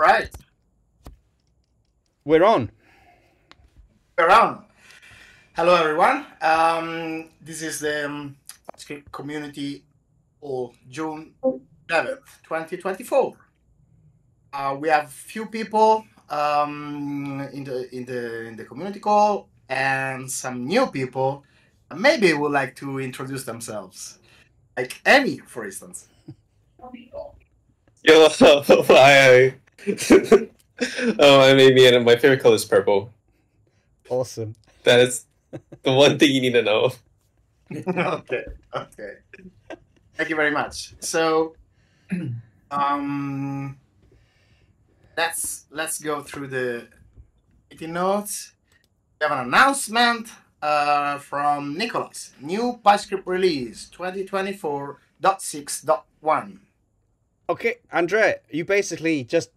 Right. We're on. We're on. Hello, everyone. Um, this is the um, community of June 11th, 2024. Uh, we have few people um, in the in the in the community call and some new people. Maybe would like to introduce themselves, like Emmy, for instance. Yo, hi. oh, I'm Amy, and my favorite color is purple. Awesome. That is the one thing you need to know. okay, okay. Thank you very much. So, um, let's let's go through the meeting notes. We have an announcement uh, from Nicholas. New PyScript release 2024.6.1. Okay, Andre, you basically just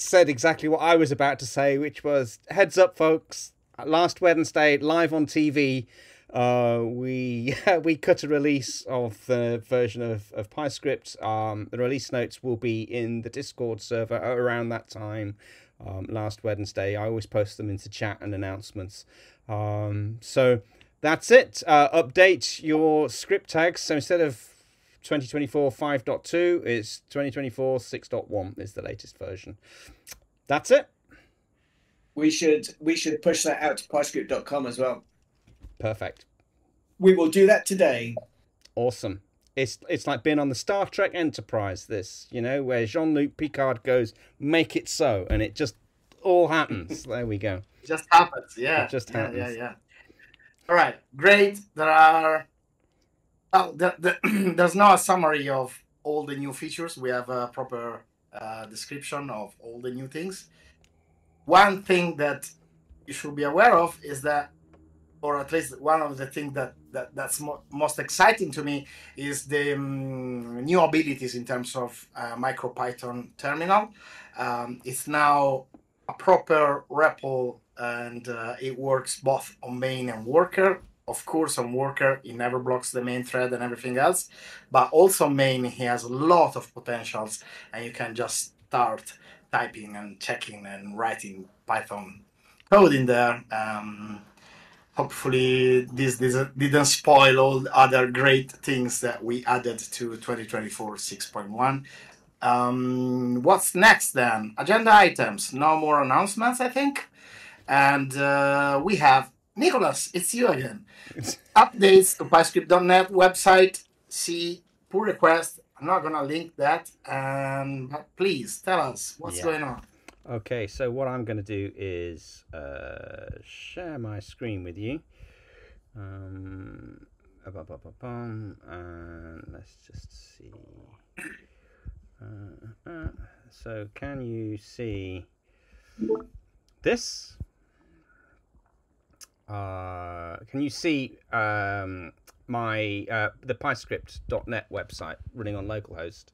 said exactly what I was about to say, which was heads up, folks. Last Wednesday, live on TV, uh, we we cut a release of the version of, of PyScript. Um, the release notes will be in the Discord server around that time. Um, last Wednesday, I always post them into chat and announcements. Um, so that's it. Uh, update your script tags. So instead of 2024 5.2 is 2024 6.1 is the latest version. That's it. We should we should push that out to PyScript.com as well. Perfect. We will do that today. Awesome. It's it's like being on the Star Trek Enterprise. This you know where Jean Luc Picard goes, "Make it so," and it just all happens. there we go. It just happens. Yeah. It just yeah, happens. Yeah, yeah. All right. Great. There are. Oh, the, the, there's now a summary of all the new features. We have a proper uh, description of all the new things. One thing that you should be aware of is that, or at least one of the things that, that that's mo- most exciting to me is the um, new abilities in terms of uh, MicroPython terminal. Um, it's now a proper REPL and uh, it works both on main and worker. Of course, on worker, it never blocks the main thread and everything else, but also main, he has a lot of potentials, and you can just start typing and checking and writing Python code in there. Um, hopefully, this, this didn't spoil all the other great things that we added to 2024 6.1. Um, what's next then? Agenda items. No more announcements, I think. And uh, we have Nicholas, it's you again. Updates to PyScript.net website. See pull request. I'm not gonna link that. Um, but please tell us what's Yeah. going on. Okay, so what I'm going to do is uh, share my screen with you. Um, and let's just see. Uh, uh, so, can you see this? Uh, can you see um, my uh, the PyScript.net website running on localhost?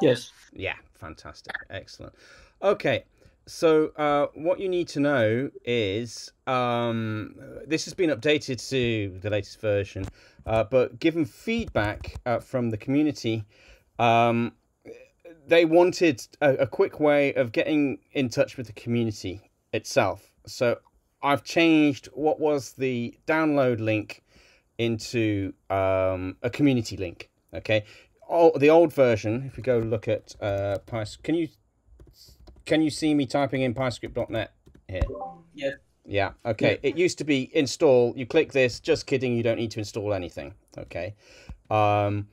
Yes. Yeah, fantastic. Excellent. Okay, so uh, what you need to know is um, this has been updated to the latest version, uh, but given feedback uh, from the community, um, they wanted a, a quick way of getting in touch with the community itself. So I've changed what was the download link into um, a community link. Okay, oh, the old version. If we go look at uh, Pys, can you can you see me typing in PyScript.net here? Yeah. Yeah. Okay. It used to be install. You click this. Just kidding. You don't need to install anything. Okay. Um,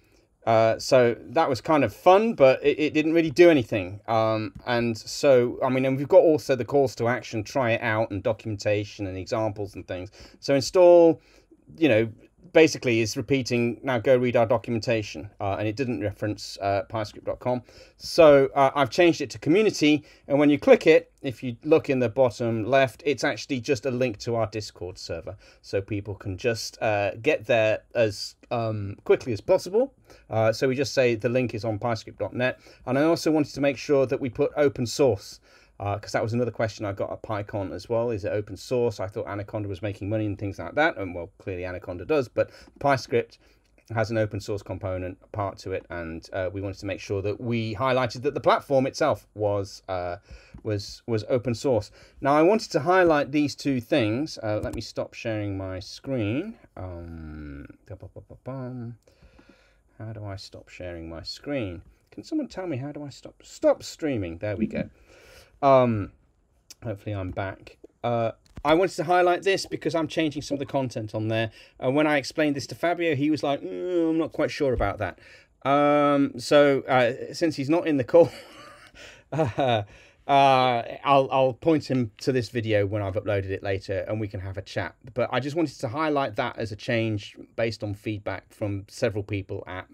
uh, so that was kind of fun, but it, it didn't really do anything. Um, and so, I mean, and we've got also the calls to action, try it out, and documentation and examples and things. So install, you know, basically is repeating now go read our documentation uh, and it didn't reference uh, pyscript.com so uh, i've changed it to community and when you click it if you look in the bottom left it's actually just a link to our discord server. So people can just uh, get there as um, quickly as possible. Uh, so we just say the link is on pyscript.net and i also wanted to make sure that we put open source because that was another question I got at PyCon as well. Is it open source? I thought Anaconda was making money and things like that, and well, clearly Anaconda does. But PyScript has an open source component part to it, and uh, we wanted to make sure that we highlighted that the platform itself was uh, was was open source. Now, I wanted to highlight these two things. Uh, let me stop sharing my screen. Um, how do I stop sharing my screen? Can someone tell me how do I stop stop streaming? There we go. Um, hopefully, I'm back. Uh, I wanted to highlight this because I'm changing some of the content on there. And when I explained this to Fabio, he was like, mm, I'm not quite sure about that. Um, so uh, since he's not in the call, uh, I'll, I'll point him to this video when I've uploaded it later and we can have a chat. But I just wanted to highlight that as a change based on feedback from several people at,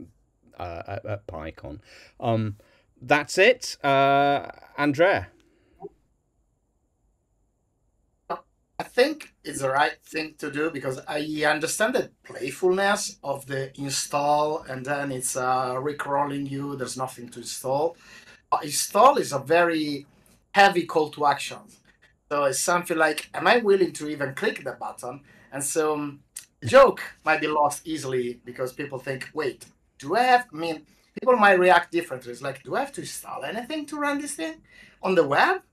uh, at, at PyCon. Um, that's it. Uh, Andrea. I think it's the right thing to do because I understand the playfulness of the install and then it's uh, rickrolling you. There's nothing to install. Install is a very heavy call to action. So it's something like, am I willing to even click the button? And so um, joke might be lost easily because people think, wait, do I have? I mean, people might react differently. It's like, do I have to install anything to run this thing on the web?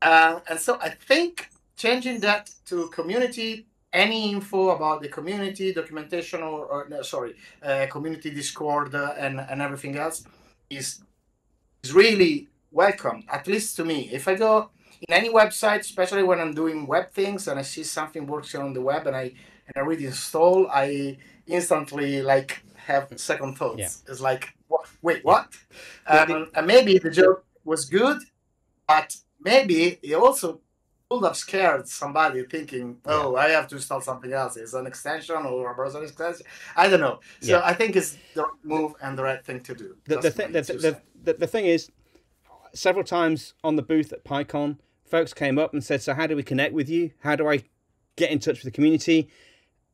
Uh, and so I think changing that to community any info about the community documentation or, or no, sorry uh, community discord uh, and, and everything else is is really welcome at least to me. If i go in any website especially when i'm doing web things and i see something working on the web and i and i read install i instantly like have second thoughts. Yeah. it's like what? Wait what? Um, and maybe the joke was good but maybe it also would have scared somebody thinking, "Oh, yeah. I have to install something else. It's an extension or a browser extension." I don't know. So yeah. I think it's the right move and the right thing to do. The, the, thing, the, the, the, the thing is, several times on the booth at PyCon, folks came up and said, "So how do we connect with you? How do I get in touch with the community?"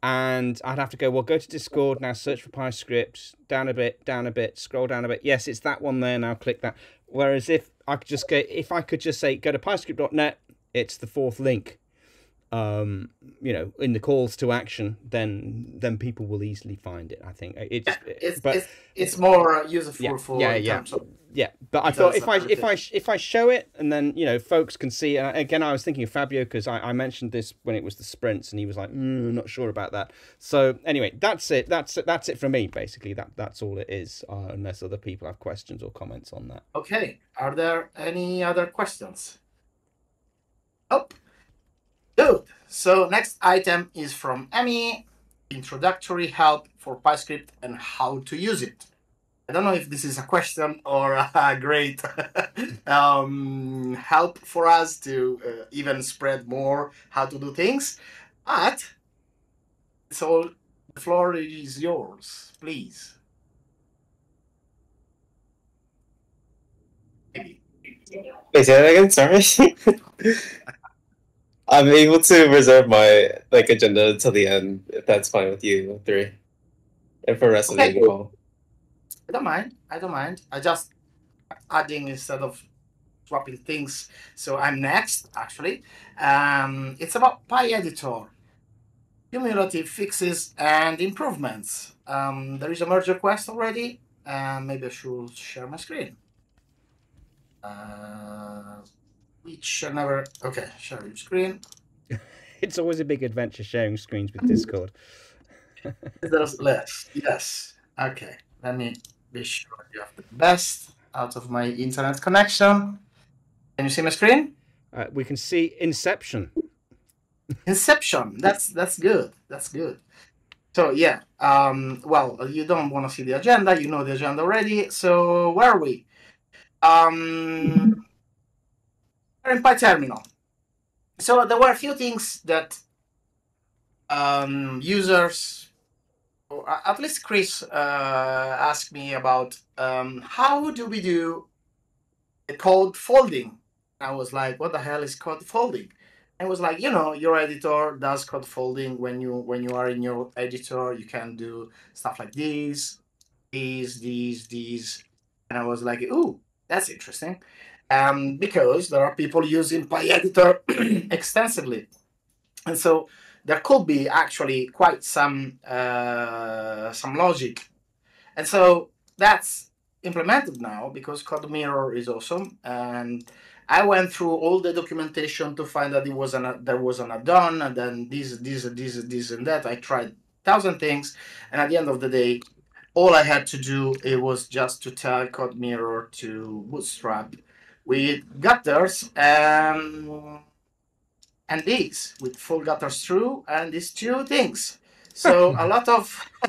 And I'd have to go, well, go to Discord now, search for PyScript, down a bit, down a bit, scroll down a bit. Yes, it's that one there. Now click that. Whereas if I could just go, if I could just say, go to PyScript.net, it's the fourth link um you know in the calls to action then then people will easily find it i think. It's it's but, it's, it's more useful yeah, for yeah yeah. yeah but i thought if i if i if i show it and then you know folks can see uh, again i was thinking of fabio because I, I mentioned this when it was the sprints and he was like mm, not sure about that. So anyway that's it that's it that's it for me basically. That that's all it is uh, unless other people have questions or comments on that. Okay are there any other questions Oh, good. So next item is from Emmy, introductory help for PyScript and how to use it. I don't know if this is a question or a great um, help for us to uh, even spread more how to do things, but so the floor is yours, please. Maybe. Wait, that again. Sorry. I'm able to reserve my like agenda until the end if that's fine with you three, and for the rest okay, of the call. I don't mind. I don't mind. I just adding instead of swapping things. So I'm next actually. Um, it's about PyEditor, cumulative fixes and improvements. Um, there is a merge request already. and maybe I should share my screen. Uh, which I never. Okay, share your screen. it's always a big adventure sharing screens with Discord. There's less. Yes. Okay. Let me be sure you have the best out of my internet connection. Can you see my screen? Uh, we can see Inception. Inception. That's that's good. That's good. So yeah. Um, well, you don't want to see the agenda. You know the agenda already. So where are we? Um, in PyTerminal. So there were a few things that um, users, or at least Chris, uh, asked me about. Um, how do we do a code folding? I was like, what the hell is code folding? I was like, you know, your editor does code folding when you when you are in your editor, you can do stuff like these, these, these, these. And I was like, ooh, that's interesting um, because there are people using PyEditor extensively. And so there could be actually quite some uh, some logic, and so that's implemented now because CodeMirror is awesome. And I went through all the documentation to find that it was an there was an add-on, and then this this this this and that. I tried thousand things, and at the end of the day, all I had to do it was just to tell CodeMirror to bootstrap with gutters and and these with full gutters through and these two things. So a lot of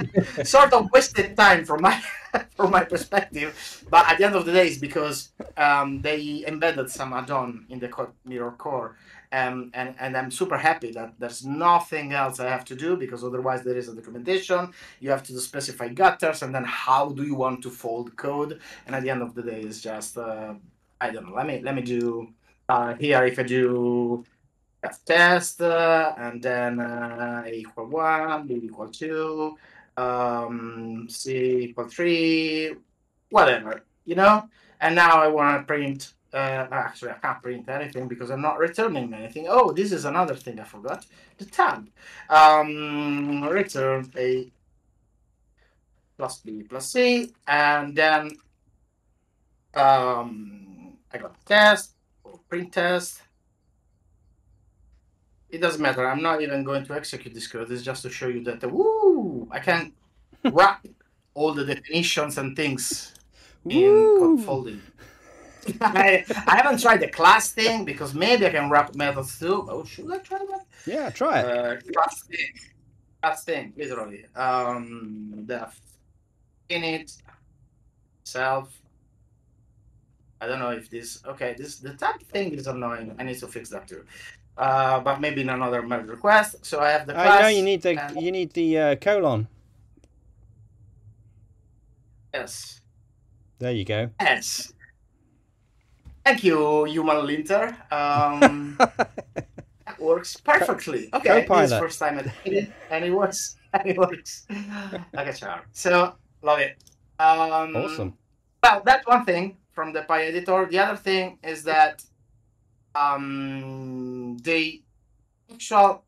sort of wasted time from my from my perspective, but at the end of the day, it's because um, they embedded some add-on in the Code Mirror core, um, and and I'm super happy that there's nothing else I have to do because otherwise there is a documentation. You have to specify gutters, and then how do you want to fold code? And at the end of the day, it's just uh, I don't know. Let me let me do uh, here. If I do test uh, and then uh, a equal one, b equal two, um, c equal three, whatever, you know. And now I want to print. Uh, actually, I can't print anything because I'm not returning anything. Oh, this is another thing I forgot: the tab. Um, return a plus b plus c, and then um, I got test or print test it doesn't matter. I'm not even going to execute this code. It's just to show you that, woo, I can wrap all the definitions and things in Woo. code folding. I, I haven't tried the class thing because maybe I can wrap methods too. Oh, should I try that? Yeah, try it. Uh, class thing. Class thing, literally. Um, def init self. I don't know if this. Okay, this the tab thing is annoying. I need to fix that too. Uh, but maybe in another merge request. So I have the I class. know you need the and- you need the uh, colon. Yes. There you go. Yes. Thank you, human linter. Um, that works perfectly. Okay, this Copilot. first time I did it, and it works. And it works like a charm. So love it. Um, awesome. Well, that's one thing from the PyEditor. The other thing is that um, the actual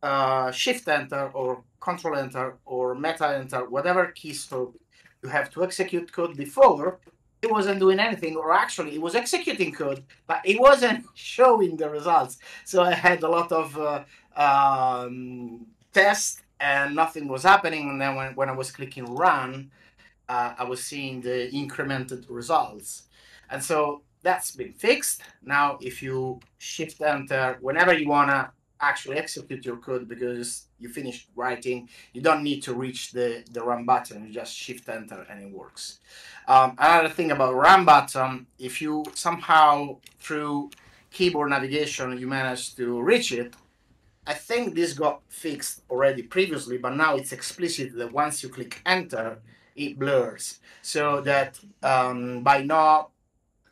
uh, shift enter or control enter or meta enter, whatever keystroke you have to execute code before, it wasn't doing anything, or actually it was executing code, but it wasn't showing the results. So I had a lot of uh, um, tests and nothing was happening. And then when, when I was clicking run, uh, I was seeing the incremented results. And so that's been fixed. Now, if you shift enter, whenever you want to actually execute your code because you finished writing, you don't need to reach the, the run button. You just shift enter and it works. Um, another thing about run button, if you somehow through keyboard navigation you manage to reach it, I think this got fixed already previously, but now it's explicit that once you click enter, it blurs. So that um, by now,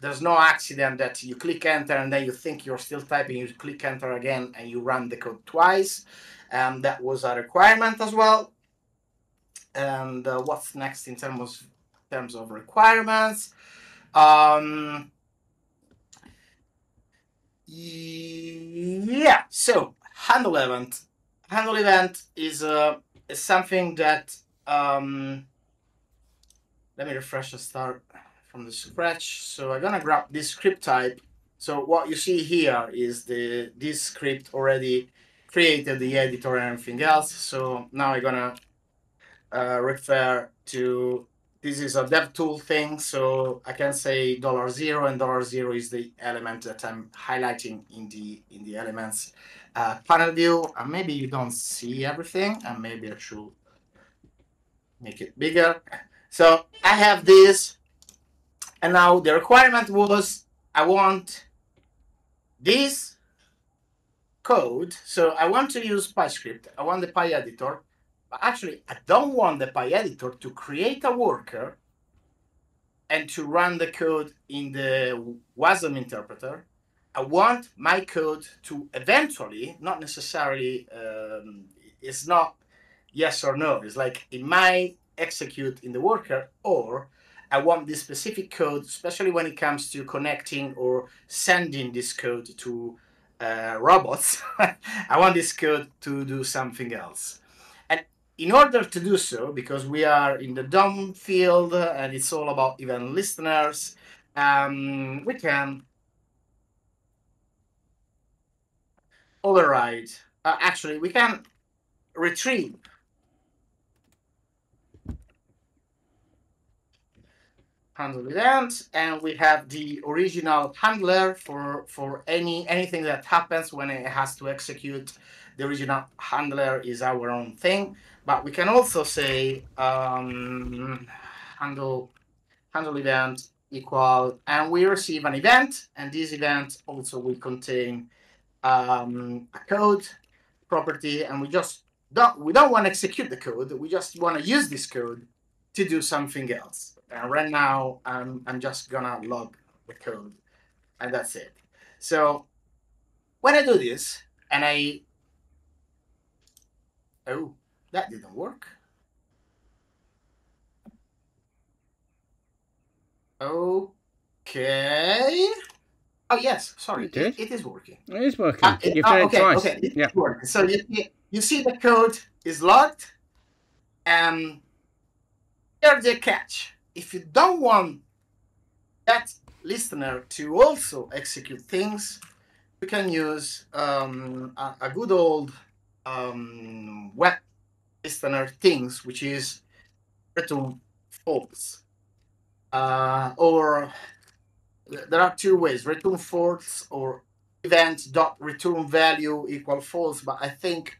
there's no accident that you click enter and then you think you're still typing, you click enter again and you run the code twice. Um, that was a requirement as well. And uh, what's next in terms of, terms of requirements? Um, yeah, so handle event. Handle event is, uh, is something that um, let me refresh the start from the scratch. So I'm gonna grab this script type. So what you see here is the this script already created the editor and everything else. So now I'm gonna uh, refer to this is a dev tool thing. So I can say dollar zero and dollar zero is the element that I'm highlighting in the in the elements uh, panel view. And maybe you don't see everything, and maybe I should make it bigger. So I have this, and now the requirement was I want this code. So I want to use PyScript. I want the PyEditor, but actually I don't want the PyEditor to create a worker and to run the code in the WASM interpreter. I want my code to eventually, not necessarily, um, it's not yes or no. It's like in might execute in the worker, or I want this specific code, especially when it comes to connecting or sending this code to uh, robots. I want this code to do something else. And in order to do so, because we are in the DOM field and it's all about event listeners, um, we can override. Uh, actually, we can retrieve handle event and we have the original handler for for any anything that happens when it has to execute. The original handler is our own thing but we can also say um, handle handle event equal and we receive an event and this event also will contain um, a code property and we just don't we don't want to execute the code we just want to use this code to do something else and right now I'm I'm just gonna log the code and that's it. So when I do this and I oh that didn't work. Okay. Oh yes, sorry, It it, it is working. It is working. It- You've ah, done it okay, twice. okay, Yeah. working. So you, you see the code is logged, and here's the catch: if you don't want that listener to also execute things, you can use um, a, a good old um, web listener things, which is return false. Uh, or there are two ways: return false or event dot return value equal false. But I think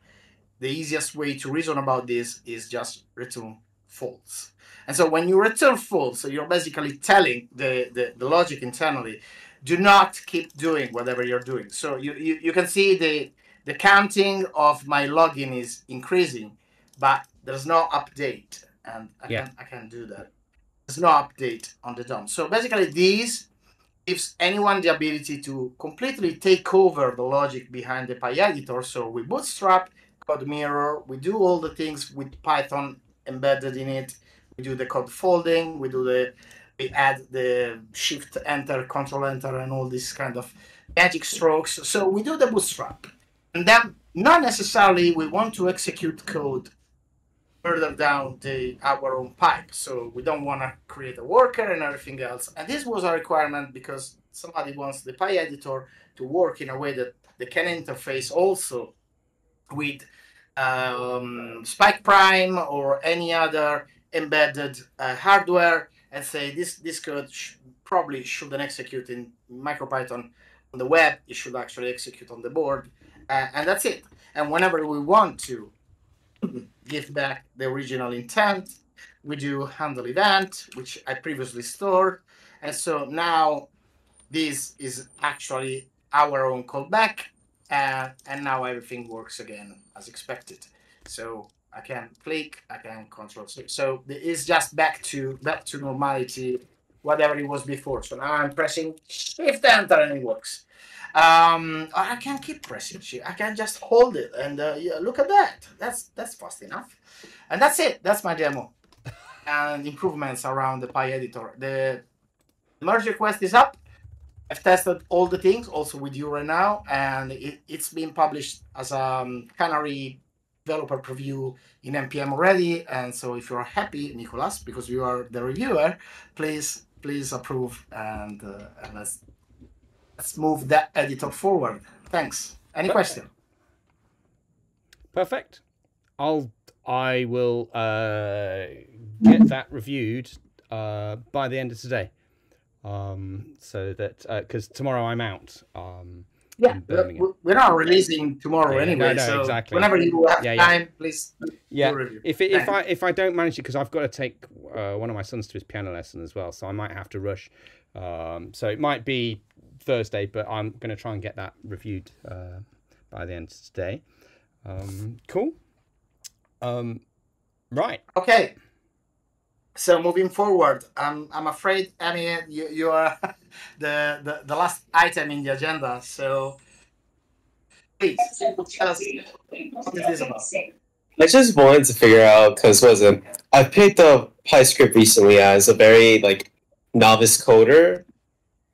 the easiest way to reason about this is just return false. And so when you return false, so you're basically telling the, the, the logic internally, do not keep doing whatever you're doing. So you, you, you can see the the counting of my login is increasing, but there's no update. And I Yeah. can I can do that. There's no update on the DOM. So basically this gives anyone the ability to completely take over the logic behind the PyEditor. So we bootstrap CodeMirror, we do all the things with Python embedded in it. We do the code folding, we do the we add the shift enter, control enter, and all these kind of magic strokes. So we do the bootstrap. And then not necessarily we want to execute code further down the our own pipe. So we don't want to create a worker and everything else. And this was a requirement because somebody wants the PyEditor to work in a way that they can interface also with um, Spike Prime or any other embedded uh, hardware and say this this code sh- probably shouldn't execute in MicroPython on the web. It should actually execute on the board, uh, and that's it. And whenever we want to give back the original intent, we do handle event, which I previously stored, and so now this is actually our own callback, uh, and now everything works again as expected. So I can click, I can control. So, so it's just back to back to normality, whatever it was before. So now I'm pressing Shift Enter and it works. Um, I can keep pressing Shift. I can just hold it and uh, yeah, look at that. That's that's fast enough. And that's it. That's my demo. and improvements around the PyEditor. The merge request is up. I've tested all the things also with you right now, and it, it's been published as a um, Canary developer preview in npm already. And so, if you're happy, Nicholas, because you are the reviewer, please please approve and, uh, and let's let's move that editor forward. Thanks. Any Perfect. question? Perfect. I'll I will uh, get that reviewed uh, by the end of today. Um, so that because tomorrow I'm out. Um, Yeah, we're- we're not releasing tomorrow Yeah, anyway. no, so exactly. whenever you have Yeah, yeah. time, please yeah. do a review. If it, if I if I don't manage it because I've got to take uh, one of my sons to his piano lesson as well, so I might have to rush. Um, so it might be Thursday, but I'm going to try and get that reviewed uh, by the end of today. Um, cool. Um, right. Okay. So moving forward, I'm I'm afraid, Annie, you you are the, the the last item in the agenda. So please tell us what is this about? I just wanted to figure out because was it I picked up PyScript recently as a very like novice coder,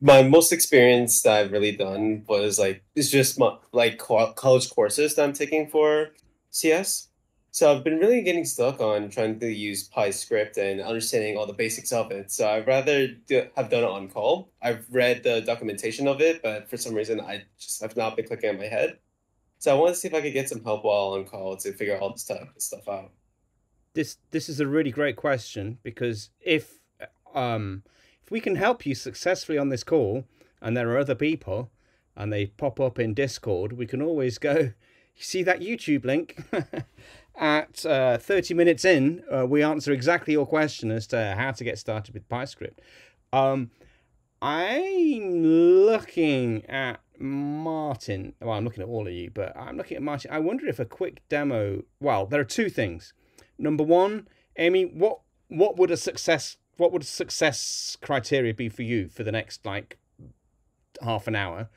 my most experience that I've really done was like it's just my, like co- college courses that I'm taking for CS. So I've been really getting stuck on trying to use PyScript and understanding all the basics of it. So I'd rather do, have done it on call. I've read the documentation of it, but for some reason I just have not been clicking in my head. So I want to see if I could get some help while on call to figure all this stuff stuff out. This this is a really great question because if um if we can help you successfully on this call and there are other people and they pop up in Discord, we can always go. See that YouTube link? At uh, 30 minutes in, uh, we answer exactly your question as to how to get started with PyScript. Um, I'm looking at Martin. Well, I'm looking at all of you, but I'm looking at Martin. I wonder if a quick demo. Well, there are two things. Number one, Amy, what what would a success what would success criteria be for you for the next like half an hour?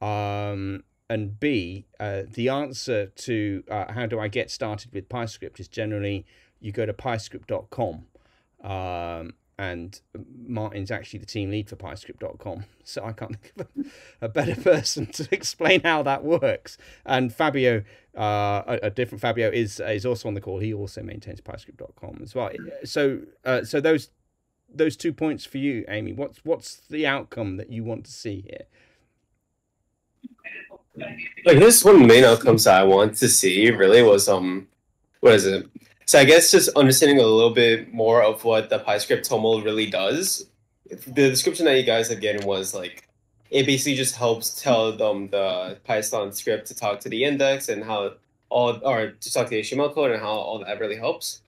Um, and B, uh, the answer to uh, how do I get started with PyScript is generally you go to pyscript.com. Um, and Martin's actually the team lead for pyscript.com. So I can't think of a, a better person to explain how that works. And Fabio, uh, a, a, different Fabio, is is also on the call. He also maintains pyscript.com as well. So uh, so those those two points for you, Amy. What's what's the outcome that you want to see here? Like this one main outcomes I want to see really was um what is it? So I guess just understanding a little bit more of what the PyScript TOML really does. The description that you guys have given was like it basically just helps tell them the Python script to talk to the index and how all or to talk to the HTML code and how all that really helps.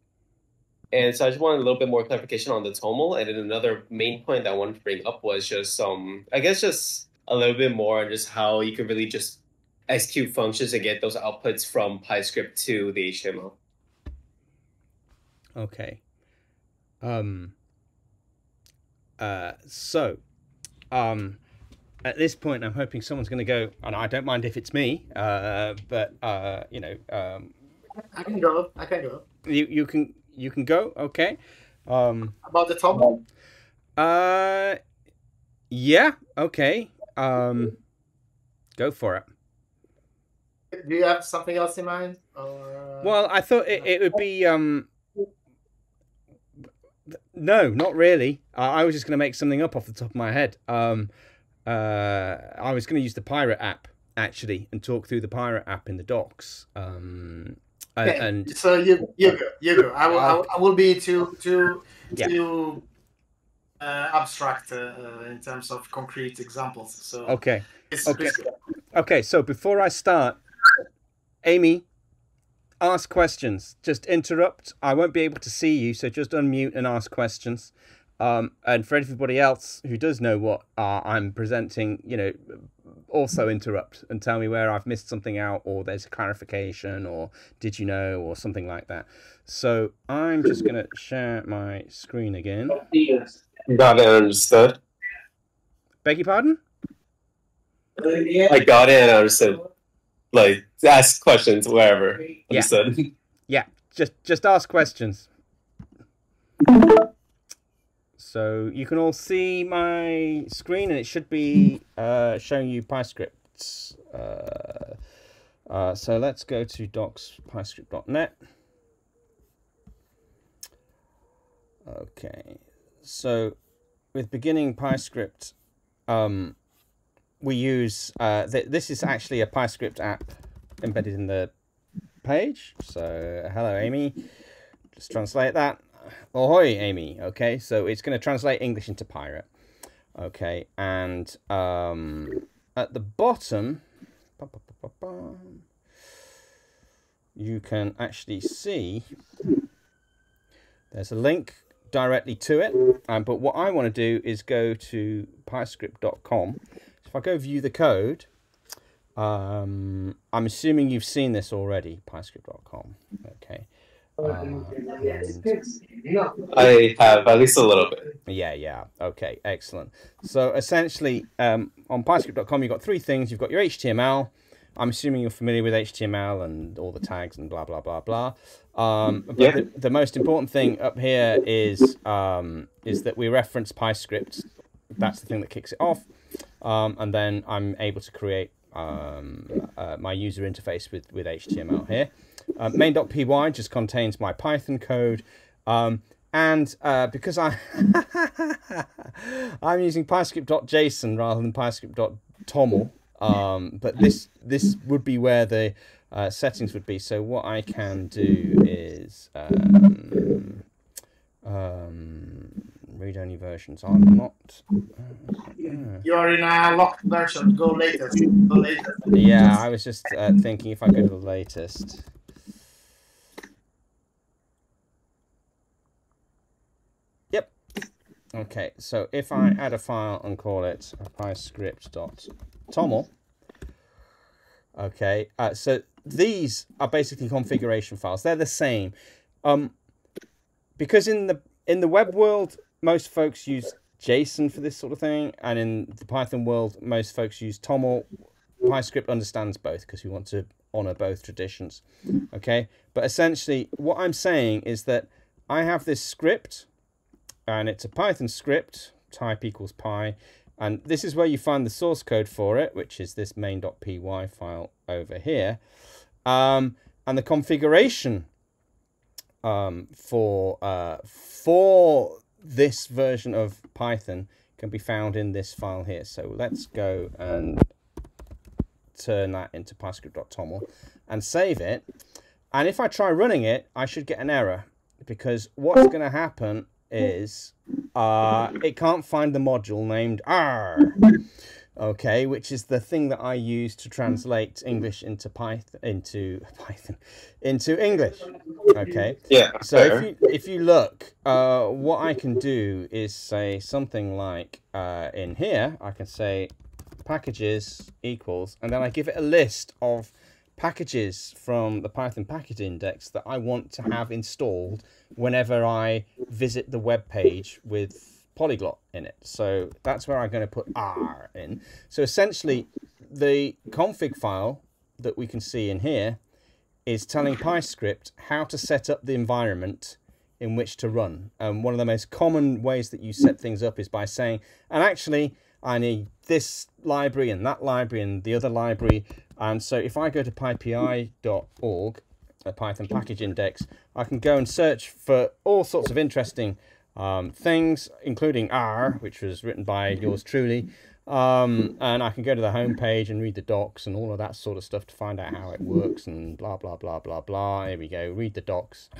And so I just wanted a little bit more clarification on the TOML. And then another main point that I wanted to bring up was just um I guess just a little bit more on just how you can really just execute functions and get those outputs from PyScript to the HTML. Okay. Um. Uh. So, um, at this point, I'm hoping someone's going to go, and I don't mind if it's me. Uh, but uh, you know, um, I can go. I can go. You you can you can go. Okay. Um. About the top. Uh. Yeah. Okay. Um. Go for it. Do you have something else in mind? Or... Well, I thought it, it would be um. No, not really. I, I was just going to make something up off the top of my head. Um, uh, I was going to use the Pirate app actually and talk through the Pirate app in the docs. Um, okay. and so you you go you go. I will I, will, I will be too too Yeah. too uh, abstract uh, uh, in terms of concrete examples. So okay, it's, okay. okay. So before I start, Amy, ask questions. Just interrupt. I won't be able to see you, so just unmute and ask questions. Um, and for everybody else who does know what uh, I'm presenting, you know, also interrupt and tell me where I've missed something out, or there's a clarification, or did you know, or something like that. So I'm just gonna share my screen again. Got it and understood. Beg your pardon? I got it and understood. Like ask questions wherever. Yeah. Understood. Yeah, just just ask questions. So you can all see my screen, and it should be uh, showing you PyScript. Uh, uh, so let's go to docs pyscript.net. Okay, so with beginning PyScript, um, we use uh, th this is actually a PyScript app embedded in the page. So hello, Amy. Just translate that. Ahoy, Amy. Okay, so it's going to translate English into Pirate. Okay, and um, at the bottom, you can actually see there's a link directly to it. Um, but what I want to do is go to pyscript.com. So if I go view the code, um, I'm assuming you've seen this already, pyscript.com. Okay. Um, I have at least a little bit. yeah, yeah. Okay, excellent. So essentially, um, on PyScript.com, you've got three things. You've got your HTML. I'm assuming you're familiar with HTML and all the tags and blah, blah, blah, blah. Um, but Yeah. the, the most important thing up here is um, is that we reference PyScript that's the thing that kicks it off. Um, and then I'm able to create um, uh, my user interface with, with HTML here. Uh, main.py just contains my Python code. Um, and uh, because I I'm using PyScript.json rather than PyScript.toml, um, but this this would be where the uh, settings would be. So what I can do is um, um, read only versions. I'm not. You are in a locked version. Go latest. Go latest. Yeah, I was just uh, thinking if I go to the latest. Yep. Okay, so if I add a file and call it pyscript.toml, okay, uh, so these are basically configuration files. They're the same. Um, because in the in the web world, most folks use JSON for this sort of thing, and in the Python world, most folks use TOML. PyScript understands both because we want to honor both traditions. Okay, but essentially, what I'm saying is that I have this script, and it's a Python script, type equals py, and this is where you find the source code for it, which is this main.py file over here. Um, and the configuration um, for uh, for this version of Python can be found in this file here. So let's go and turn that into pyscript.toml and save it. And if I try running it, I should get an error because what's going to happen is uh, it can't find the module named arrr okay, which is the thing that I use to translate English into Python into Python into English. Okay. Yeah. So fair. if you if you look, uh, what I can do is say something like uh, in here, I can say packages equals, and then I give it a list of packages from the Python package index that I want to have installed whenever I visit the web page with polyglot in it. So that's where I'm going to put arrr in. So essentially, the config file that we can see in here is telling PyScript how to set up the environment in which to run. And one of the most common ways that you set things up is by saying, and actually, I need this library and that library and the other library. And so if I go to pypi.org, a Python package index, I can go and search for all sorts of interesting um, things, including arrr, which was written by yours truly. Um, and I can go to the homepage and read the docs and all of that sort of stuff to find out how it works and blah blah blah blah blah. Here we go. Read the docs.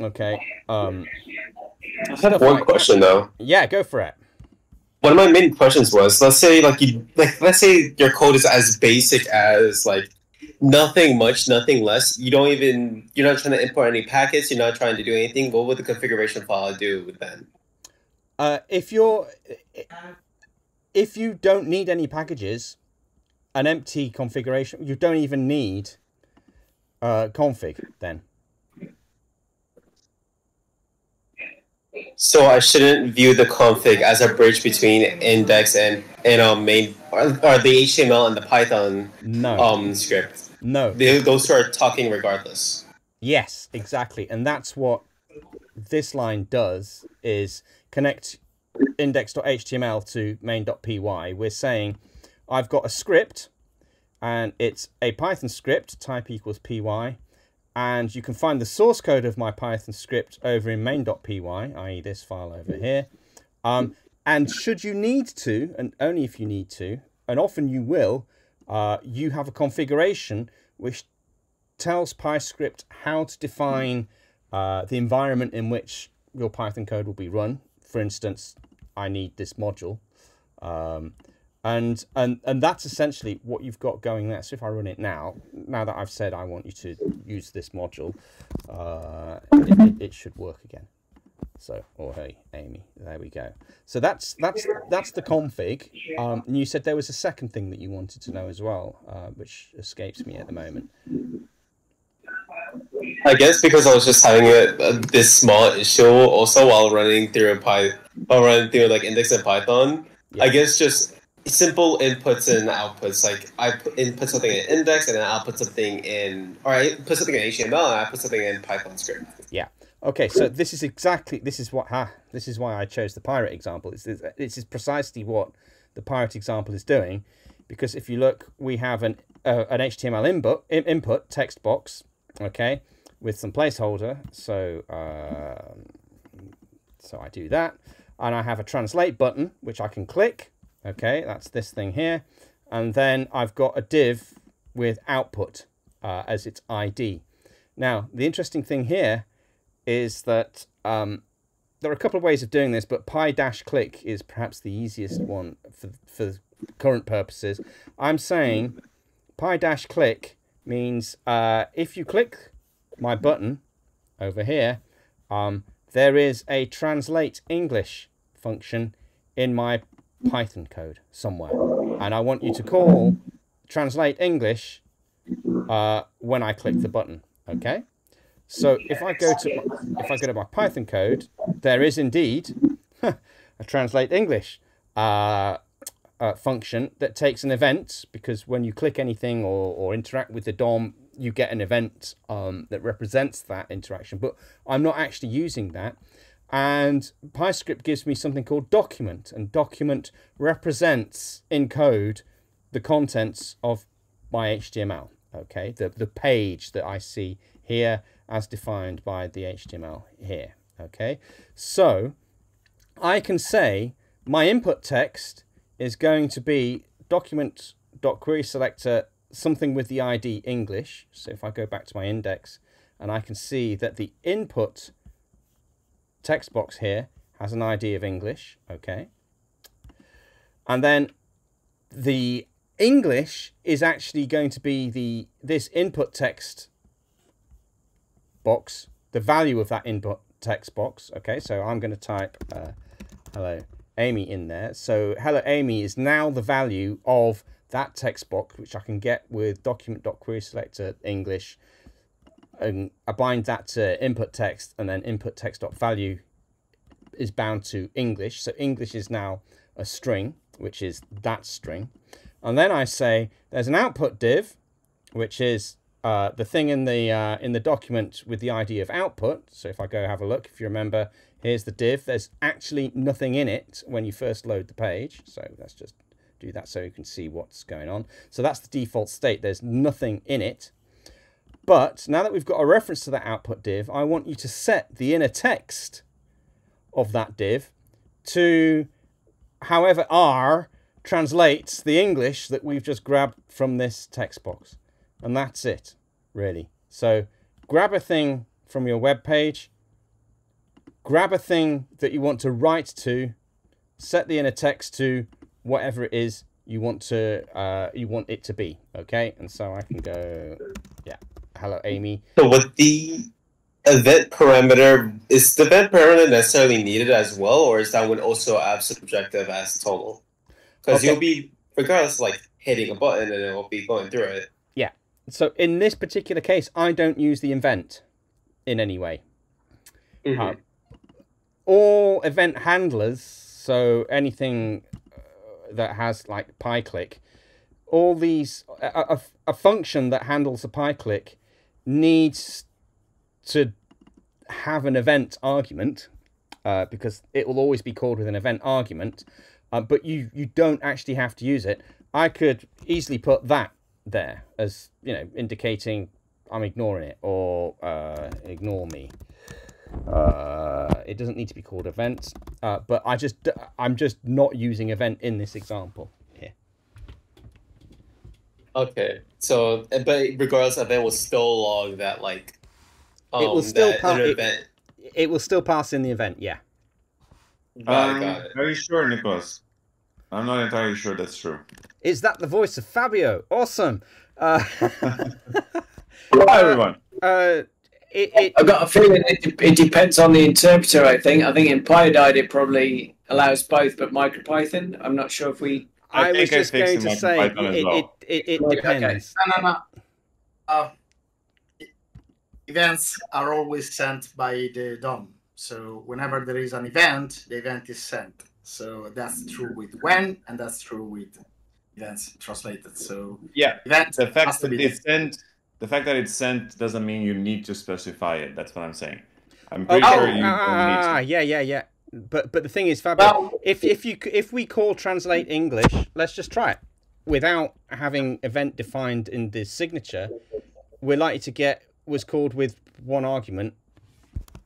Okay. Um, one question though. Yeah, go for it. One of my main questions was, let's say like you like let's say your code is as basic as like nothing much, nothing less. You don't even you're not trying to import any packets. You're not trying to do anything. What would the configuration file do then? Uh, if you're if you don't need any packages, an empty configuration, you don't even need uh, config then. So I shouldn't view the config as a bridge between index and and um main or, or the HTML and the Python No, um script. no. They, those two are talking regardless. Yes, exactly. And that's what this line does is connect index.html to main.py. We're saying I've got a script and it's a Python script, type equals py, and you can find the source code of my Python script over in main.py, i.e. this file over here. Um, and should you need to, and only if you need to, and often you will, uh, you have a configuration which tells PyScript how to define uh, the environment in which your Python code will be run. For instance, I need this module. Um, and, and, and that's essentially what you've got going there. So if I run it now, now that I've said I want you to use this module, uh, it, it, it should work again. So, or hey, Amy, there we go. So that's that's that's the config. Um, and you said there was a second thing that you wanted to know as well, uh, which escapes me at the moment. I guess because I was just having a, a, this small issue also while running through a Py, while running through like index and Python. Yeah. I guess just simple inputs and outputs. Like I put, input something in index and then I'll put something in, or I put something in HTML and I put something in Python script. Yeah. Okay, so this is exactly this is what ha, this is why I chose the pirate example. This is this is precisely what the pirate example is doing, because if you look, we have an uh, an HTML input input text box, okay, with some placeholder. So um, so I do that, and I have a translate button which I can click. Okay, that's this thing here, and then I've got a div with output uh, as its ID. Now the interesting thing here is that um, there are a couple of ways of doing this, but py dash click is perhaps the easiest one for, for current purposes. I'm saying py dash click means uh, if you click my button over here, um, there is a translate English function in my Python code somewhere. And I want you to call translate English uh, when I click the button. Okay. So if I go to if I go to my Python code, there is indeed a translate English uh, uh, function that takes an event because when you click anything or, or interact with the DOM, you get an event um, that represents that interaction. But I'm not actually using that. And PyScript gives me something called document, and document represents in code the contents of my HTML. Okay, the, the page that I see here as defined by the HTML here. Okay, so I can say my input text is going to be document.querySelector something with the ID English. So if I go back to my index and I can see that the input text box here has an ID of English, okay. And then the English is actually going to be the this input text box, the value of that input text box. Okay, so I'm going to type uh, hello Amy in there. So hello Amy is now the value of that text box, which I can get with document.querySelector English. And I bind that to input text and then input text.value is bound to English. So English is now a string, which is that string. And then I say there's an output div, which is uh, the thing in the uh, in the document with the ID of output. So if I go have a look, if you remember, here's the div. There's actually nothing in it when you first load the page. So let's just do that so you can see what's going on. So that's the default state. There's nothing in it. But now that we've got a reference to that output div, I want you to set the inner text of that div to however arrr translates the English that we've just grabbed from this text box. And that's it, really. So grab a thing from your web page, grab a thing that you want to write to, set the inner text to whatever it is you want to uh, you want it to be. Okay, and so I can go, yeah. Hello, Amy. So with the event parameter, is the event parameter necessarily needed as well, or is that one also as subjective as total? Because Okay. you'll be regardless like hitting a button and it will be going through it. Yeah. So in this particular case, I don't use the event in any way. Mhm. Uh, all event handlers, so anything uh, that has like PyClick, all these a, a, a function that handles a PyClick needs to have an event argument uh, because it will always be called with an event argument, uh, but you you don't actually have to use it. I could easily put that there as you know indicating I'm ignoring it or uh, ignore me. Uh, it doesn't need to be called event, uh, but I just I'm just not using event in this example. Okay, so uh, but regardless, event was still log that like. Um, It will still that pa- it- It will still pass in the event, yeah. Um, it. Are you sure, Nicholas? I'm not entirely sure that's true. Is that the voice of Fabio? Awesome. Uh, Hi, everyone. uh, it, it, I've got a feeling it, it depends on the interpreter. I think. I think in Pyodide it probably allows both, but MicroPython, I'm not sure if we. I, I was think I just going to say it, well. it, it, it Okay. depends. No, no, no. Uh, events are always sent by the DOM. So whenever there is an event, the event is sent. So that's true with when, and that's true with events translated. So Yeah, event the has fact to that be it's sent, the fact that it's sent doesn't mean you need to specify it. That's what I'm saying. I'm pretty Oh, sure you ah, don't need ah, to. yeah, yeah, yeah. But but the thing is, Fabio, Well- if if you if we call translate English, let's just try it without having event defined in the signature. We're likely to get was called with one argument.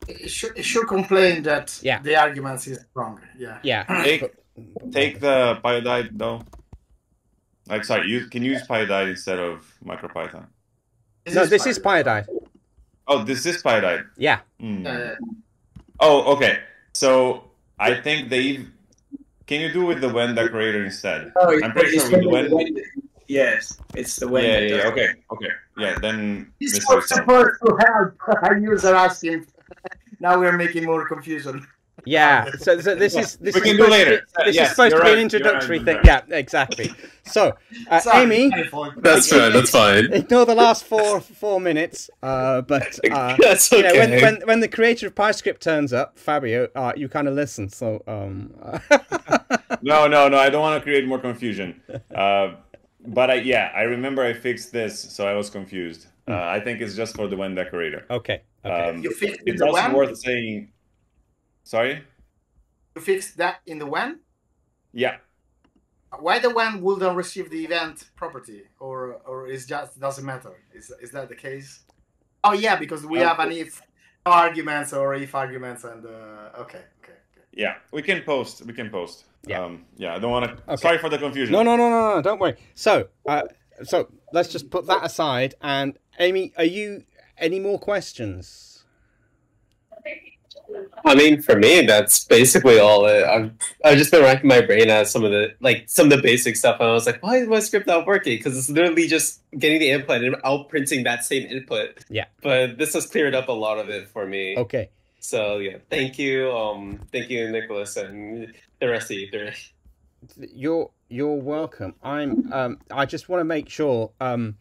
It should, it should complain that Yeah. the arguments is wrong. Yeah. Yeah. Take, but- take the pyodide though. Like, sorry, you can use pyodide instead of MicroPython. no, this is pyodide. Oh, this is pyodide. Yeah. Hmm. Uh, Oh, okay. So I think they. Can you do with the when decorator instead? Oh, I'm pretty it's sure with the when- when. Yes, it's the when. Yeah, yeah, does yeah. it. Okay, okay. Yeah, then. This was supposed to help our user asking. Now we're making more confusion. Yeah. So, so this is this We is can do supposed to later. be- this Yes, is supposed to you're be an introductory you're thing. right. Yeah, exactly. So, uh, Sorry, Amy. That's fine. That's fine. ignore the last four four minutes. Uh, but uh, That's you know, when, when when the creator of PyScript turns up, Fabio, uh, you kind of listen. So, um, No, no, no. I don't want to create more confusion. Uh, but I, yeah, I remember I fixed this, so I was confused. Uh, I think it's just for the when decorator. okay. Okay. Um, You fixed it's the also when? worth saying. Sorry. You fixed that in the when? Yeah. Why the when wouldn't receive the event property, or or is just doesn't matter? Is is that the case? Oh yeah, because we Uh, have an if arguments or if arguments, and uh, okay, okay, okay. Yeah, we can post. We can post. Yeah. Um, yeah. I don't want to. Okay. Sorry for the confusion. No, no, no, no, no. Don't worry. So, uh, so let's just put that aside. And Amy, are you any more questions? I mean, for me, that's basically all. It, I've I've just been racking my brain at some of the like some of the basic stuff, and I was like, why is my script not working? Because it's literally just getting the input and outprinting that same input. Yeah. But this has cleared up a lot of it for me. Okay. So yeah, thank you, um, thank you, Nicholas, and the rest of you. You're you're welcome. I'm. Um, I just want to make sure. Um,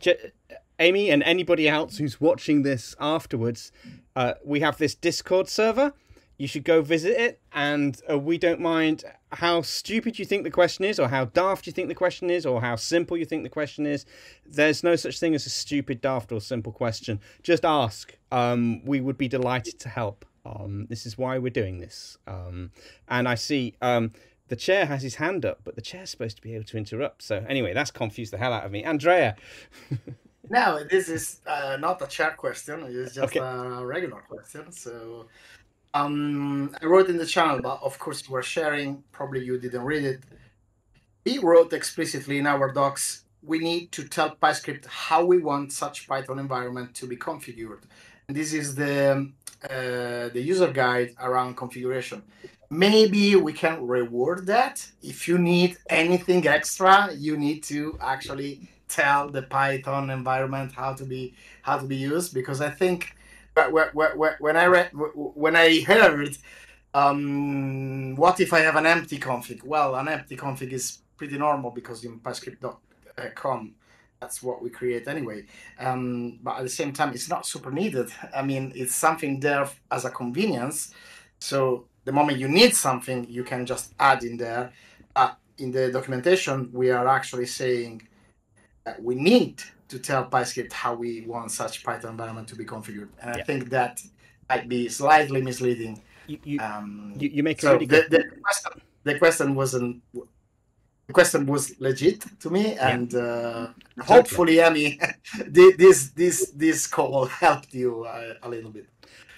J- Amy and anybody else who's watching this afterwards, uh, we have this Discord server. You should go visit it, and uh, we don't mind how stupid you think the question is, or how daft you think the question is, or how simple you think the question is. There's no such thing as a stupid, daft, or simple question. Just ask. Um, we would be delighted to help. Um, this is why we're doing this. Um, and I see um, the chair has his hand up, but the chair's supposed to be able to interrupt. So anyway, that's confused the hell out of me. Andrea, No, this is uh, not a chat question. It's just Okay. a regular question. So, um, I wrote in the channel, but of course you were sharing. Probably you didn't read it. We wrote explicitly in our docs. We need to tell PyScript how we want such Python environment to be configured. And this is the uh, the user guide around configuration. Maybe we can reward that. If you need anything extra, you need to actually tell the Python environment how to be how to be used because I think wh- wh- wh- wh- when I read when I heard um, what if I have an empty config? Well, an empty config is pretty normal because in PyScript.com that's what we create anyway. Um, but at the same time, it's not super needed. I mean, it's something there as a convenience. So the moment you need something, you can just add in there. Uh, in the documentation, we are actually saying we need to tell PyScript how we want such Python environment to be configured. And I think that might be slightly misleading. you you, Um, you, you make a so really the, good. the question, the question wasn't. The question was legit to me, and uh, hopefully, Amy, thi- this this this call helped you uh, a little bit.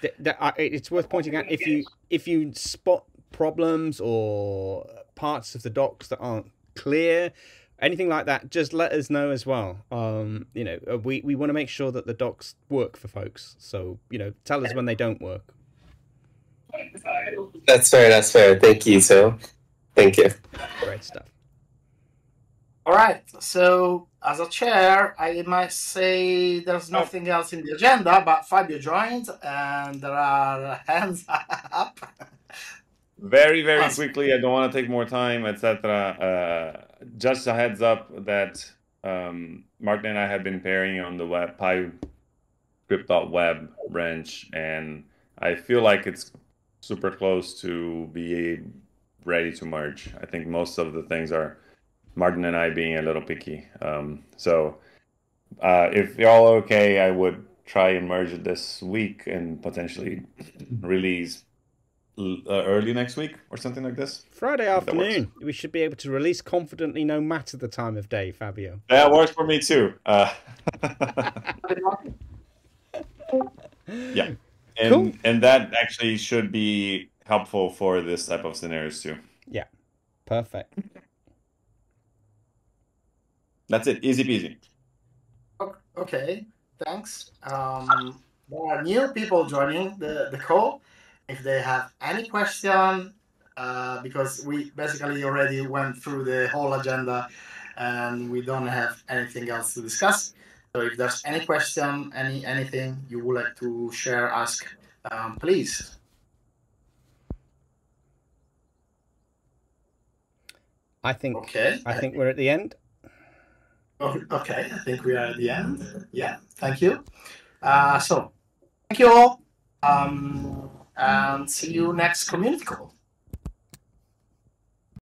th- th- uh, it's worth pointing out if you if you spot problems or parts of the docs that aren't clear anything like that just let us know as well um you know uh, we we want to make sure that the docs work for folks so you know tell us when they don't work That's fair. That's fair. Thank you. So, thank you. great stuff All right. So, as a chair, I might say there's nothing else in the agenda, but Fabio joined, and there are hands up. Very, very quickly. I don't want to take more time, etc. Just a heads up that um, Martin and I have been pairing on the web PyScript.web branch, and I feel like it's super close to be ready to merge. I think most of the things are Martin and I being a little picky. Um, so uh, if y'all okay, I would try and merge it this week and potentially release early next week or something like this. Friday If that works. afternoon. We should be able to release confidently no matter the time of day, Fabio. That works for me too. Uh, yeah, and Cool. and that actually should be helpful for this type of scenarios too. Yeah, perfect. That's it, easy peasy. Okay, thanks. Um, there are new people joining the, the call. If they have any question, uh, because we basically already went through the whole agenda and we don't have anything else to discuss. So if there's any question, any anything you would like to share, ask, um, please. I think Okay. I think we're at the end. O- Okay, I think we are at the end. Yeah, thank you. Uh, so, thank you all, um, and see you next community call.